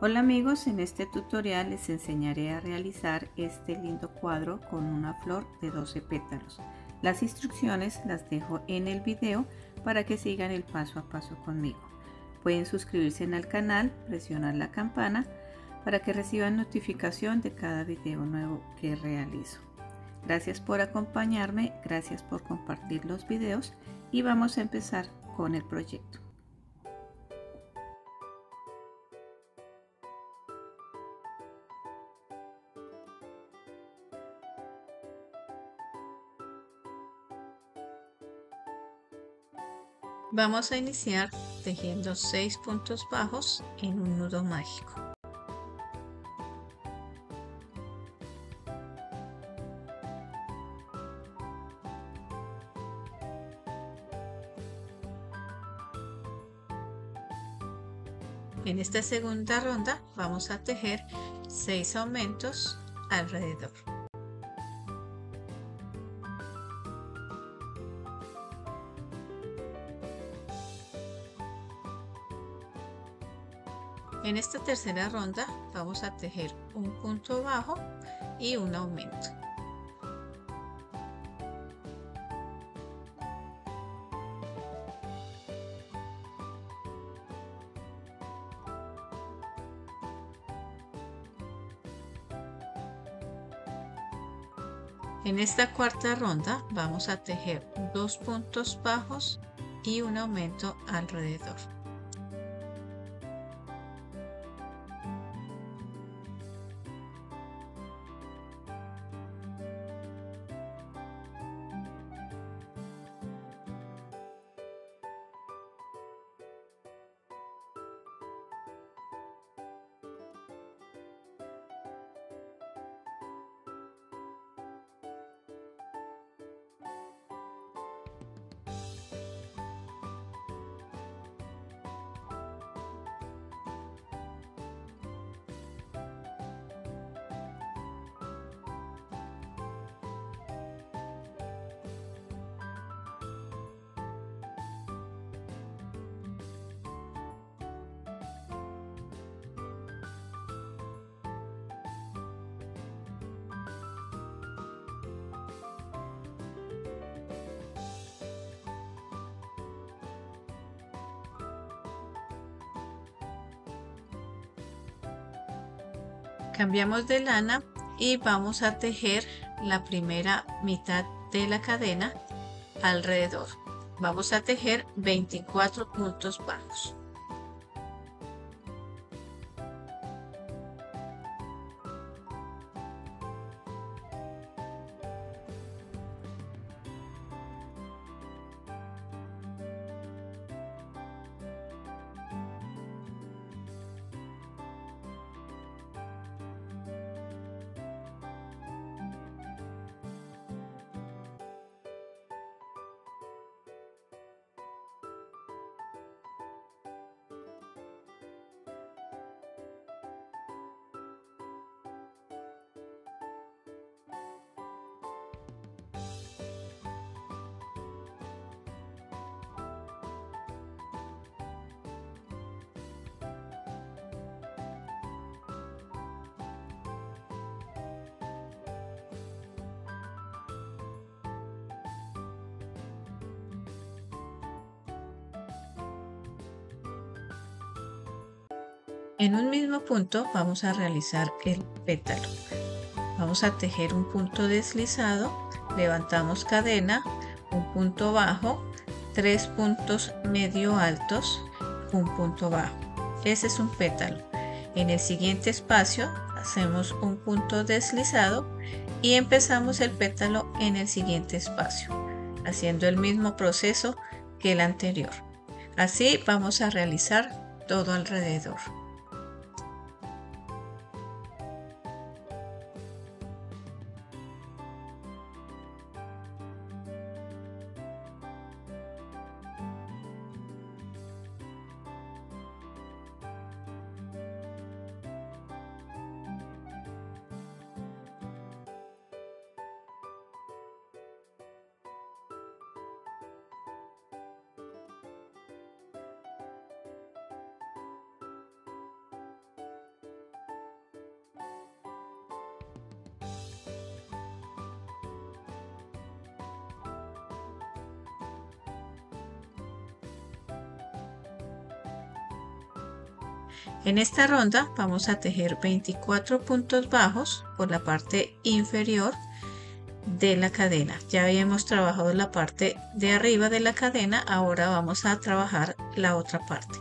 Hola amigos, en este tutorial les enseñaré a realizar este lindo cuadro con una flor de 12 pétalos. Las instrucciones las dejo en el video para que sigan el paso a paso conmigo. Pueden suscribirse al canal, presionar la campana para que reciban notificación de cada video nuevo que realizo. Gracias por acompañarme, gracias por compartir los videos y vamos a empezar con el proyecto. Vamos a iniciar tejiendo 6 puntos bajos en un nudo mágico. En esta segunda ronda vamos a tejer 6 aumentos alrededor. En esta tercera ronda vamos a tejer un punto bajo y un aumento. En esta cuarta ronda vamos a tejer dos puntos bajos y un aumento alrededor. Cambiamos de lana y vamos a tejer la primera mitad de la cadena alrededor. Vamos a tejer 24 puntos bajos En un mismo punto vamos a realizar el pétalo. Vamos a tejer un punto deslizado, levantamos cadena, un punto bajo, tres puntos medio altos, un punto bajo. Ese es un pétalo. En el siguiente espacio hacemos un punto deslizado y empezamos el pétalo en el siguiente espacio, haciendo el mismo proceso que el anterior. Así vamos a realizar todo alrededor. En esta ronda vamos a tejer 24 puntos bajos por la parte inferior de la cadena. Ya habíamos trabajado la parte de arriba de la cadena, ahora vamos a trabajar la otra parte.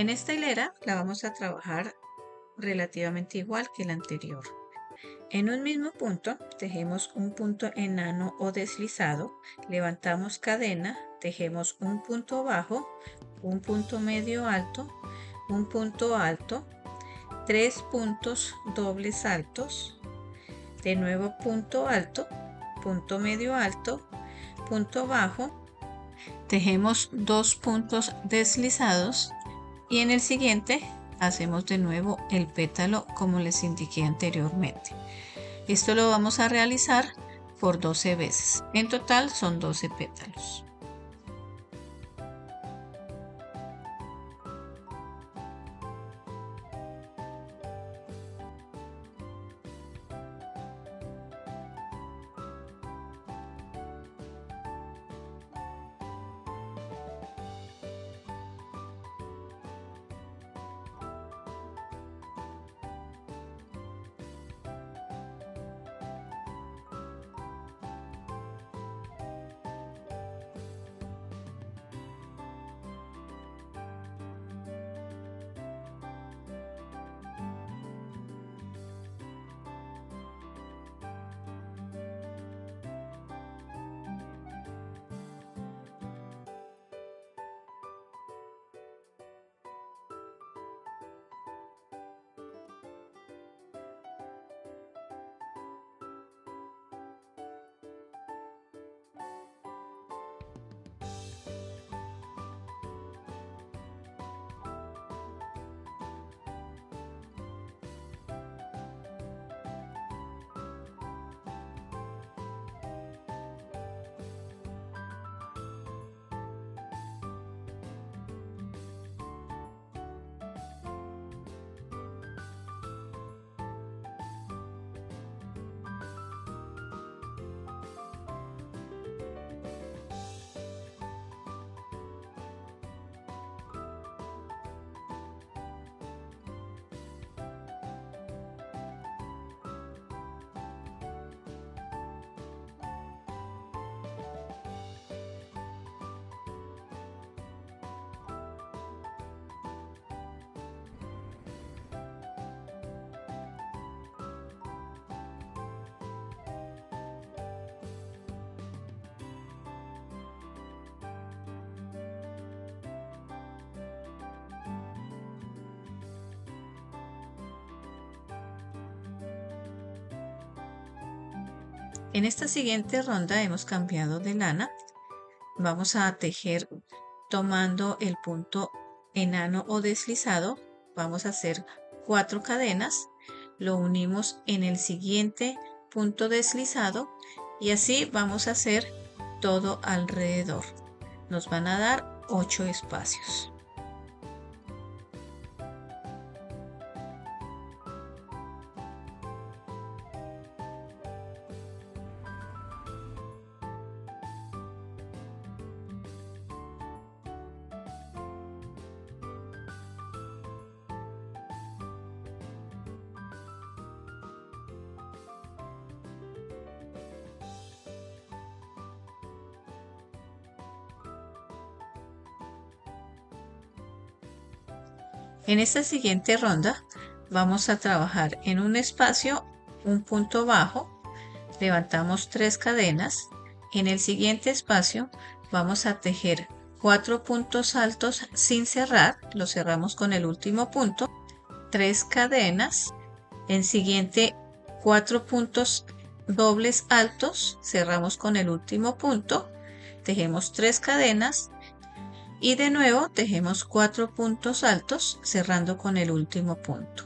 En esta hilera la vamos a trabajar relativamente igual que la anterior. En un mismo punto tejemos un punto enano o deslizado, levantamos cadena, tejemos un punto bajo, un punto medio alto, un punto alto, tres puntos dobles altos, de nuevo punto alto, punto medio alto, punto bajo, tejemos dos puntos deslizados y en el siguiente hacemos de nuevo el pétalo como les indiqué anteriormente. Esto lo vamos a realizar por 12 veces. En total son 12 pétalos. En esta siguiente ronda hemos cambiado de lana. Vamos a tejer tomando el punto enano o deslizado. Vamos a hacer cuatro cadenas, lo unimos en el siguiente punto deslizado y así vamos a hacer todo alrededor. Nos van a dar 8 espacios. En esta siguiente ronda vamos a trabajar en un espacio, un punto bajo, levantamos tres cadenas. En el siguiente espacio vamos a tejer cuatro puntos altos sin cerrar, lo cerramos con el último punto, tres cadenas. En siguiente cuatro puntos dobles altos, cerramos con el último punto, tejemos tres cadenas y de nuevo tejemos cuatro puntos altos cerrando con el último punto.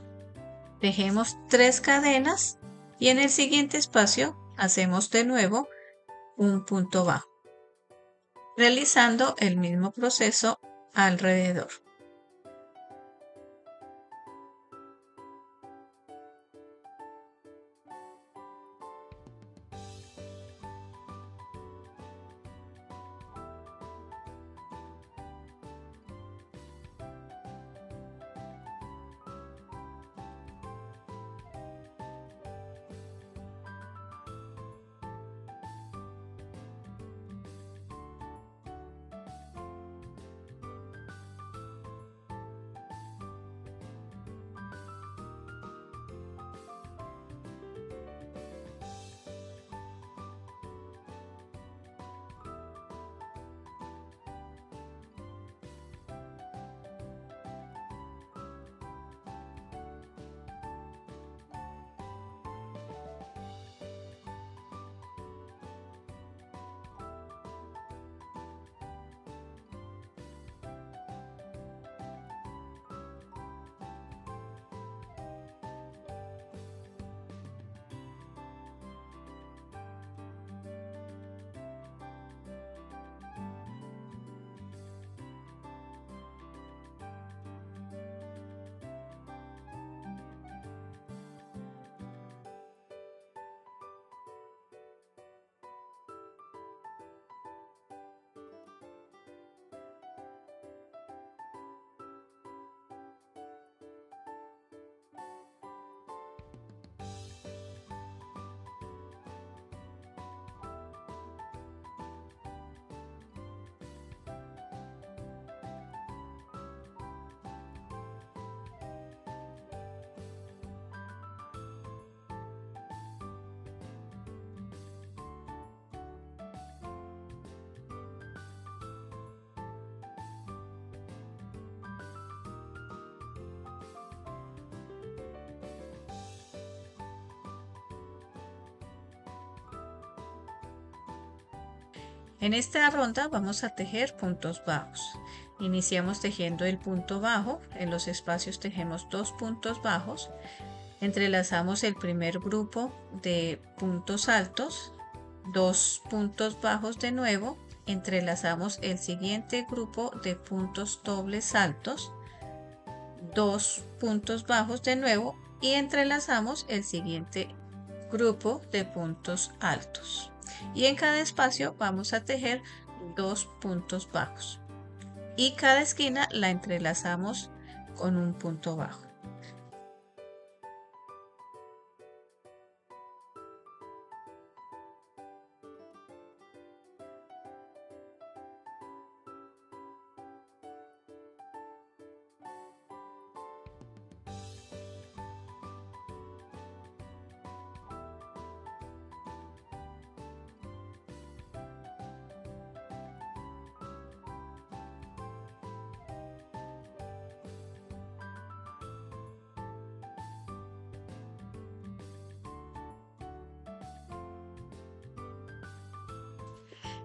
Tejemos tres cadenas y en el siguiente espacio hacemos de nuevo un punto bajo, realizando el mismo proceso alrededor. En esta ronda vamos a tejer puntos bajos. Iniciamos tejiendo el punto bajo, en los espacios tejemos dos puntos bajos, entrelazamos el primer grupo de puntos altos, dos puntos bajos de nuevo, entrelazamos el siguiente grupo de puntos dobles altos, dos puntos bajos de nuevo. Y entrelazamos el siguiente grupo de puntos altos y en cada espacio vamos a tejer dos puntos bajos y cada esquina la entrelazamos con un punto bajo.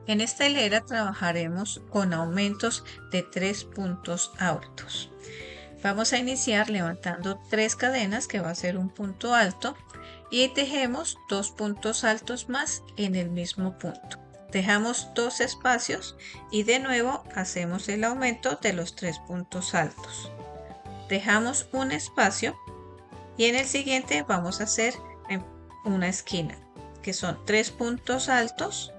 En esta hilera trabajaremos con aumentos de tres puntos altos. Vamos a iniciar levantando tres cadenas que va a ser un punto alto y tejemos dos puntos altos más en el mismo punto. Dejamos dos espacios y de nuevo hacemos el aumento de los tres puntos altos. Dejamos un espacio y en el siguiente vamos a hacer una esquina que son tres puntos altos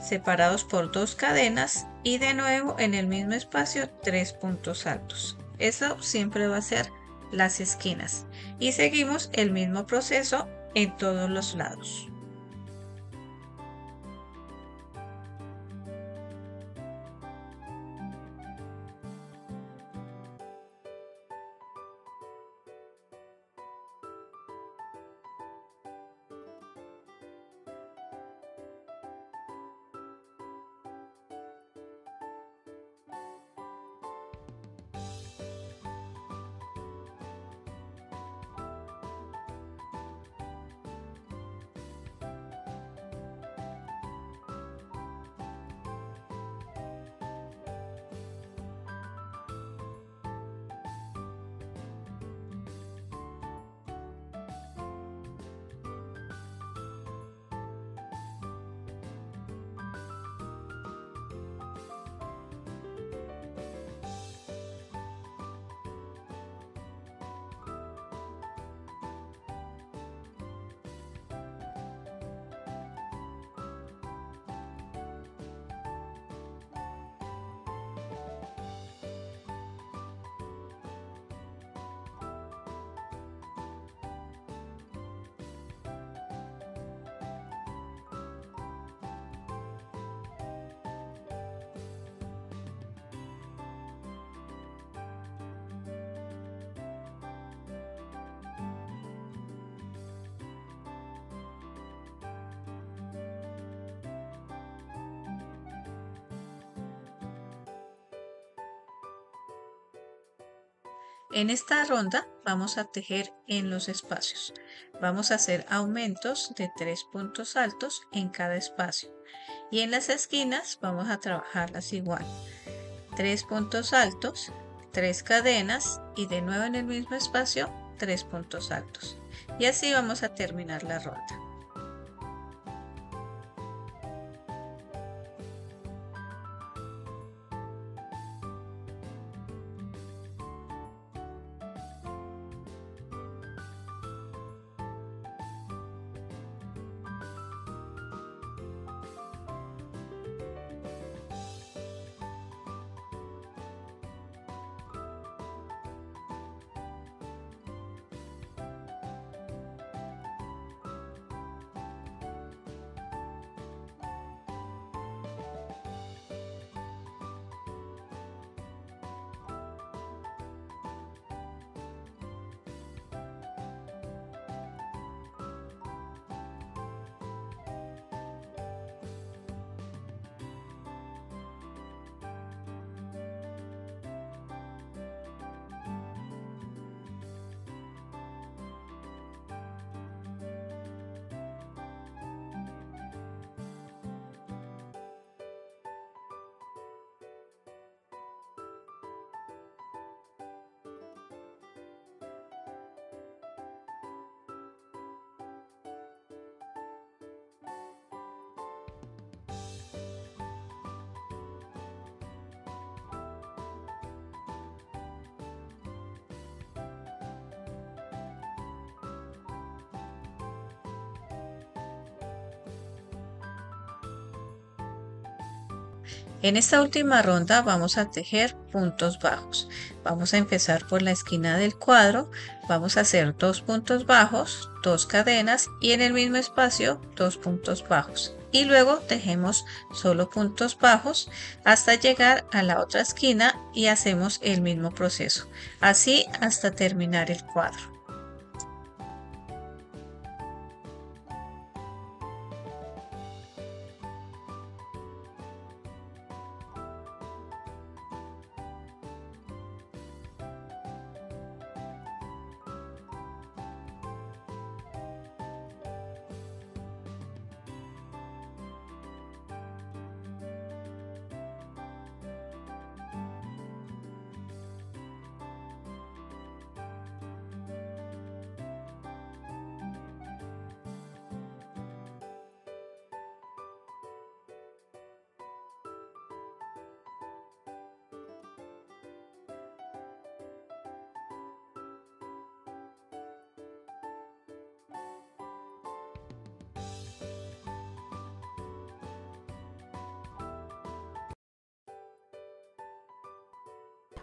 separados por dos cadenas y de nuevo en el mismo espacio tres puntos altos. Eso siempre va a ser las esquinas y seguimos el mismo proceso en todos los lados. En esta ronda vamos a tejer en los espacios. Vamos a hacer aumentos de tres puntos altos en cada espacio. Y en las esquinas vamos a trabajarlas igual. Tres puntos altos, tres cadenas y de nuevo en el mismo espacio tres puntos altos. Y así vamos a terminar la ronda. En esta última ronda vamos a tejer puntos bajos. Vamos a empezar por la esquina del cuadro, vamos a hacer dos puntos bajos, dos cadenas y en el mismo espacio dos puntos bajos. Y luego tejemos solo puntos bajos hasta llegar a la otra esquina y hacemos el mismo proceso. Así hasta terminar el cuadro.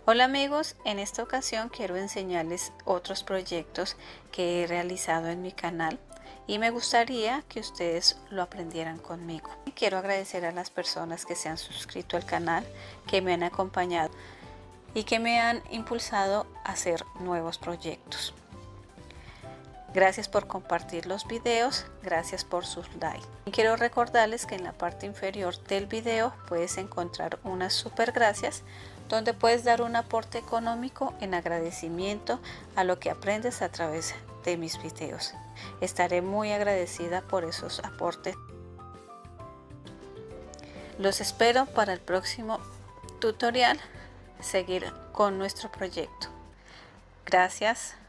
Hola amigos, en esta ocasión quiero enseñarles otros proyectos que he realizado en mi canal y me gustaría que ustedes lo aprendieran conmigo. Quiero agradecer a las personas que se han suscrito al canal, que me han acompañado y que me han impulsado a hacer nuevos proyectos. Gracias por compartir los videos, gracias por sus likes. quiero recordarles que en la parte inferior del video puedes encontrar unas super gracias donde puedes dar un aporte económico en agradecimiento a lo que aprendes a través de mis videos. Estaré muy agradecida por esos aportes. Los espero para el próximo tutorial seguir con nuestro proyecto. Gracias.